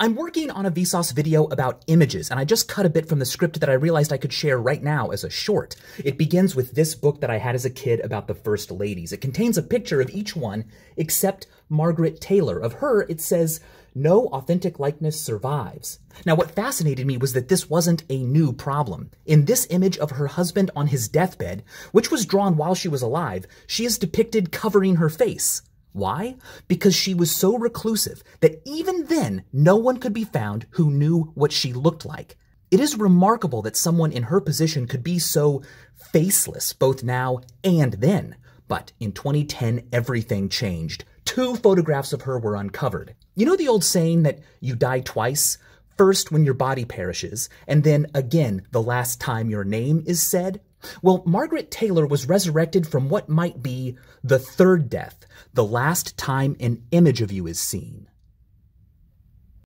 I'm working on a Vsauce video about images, and I just cut a bit from the script that I realized I could share right now as a short. It begins with this book that I had as a kid about the First Ladies. It contains a picture of each one except Margaret Taylor. Of her, it says, no authentic likeness survives. Now, what fascinated me was that this wasn't a new problem. In this image of her husband on his deathbed, which was drawn while she was alive, she is depicted covering her face. Why? Because she was so reclusive that even then no one could be found who knew what she looked like. It is remarkable that someone in her position could be so faceless both now and then. But in 2010, everything changed. Two photographs of her were uncovered. You know the old saying that you die twice? First when your body perishes, and then again the last time your name is said? Well, Margaret Taylor was resurrected from what might be the third death, the last time an image of you is seen.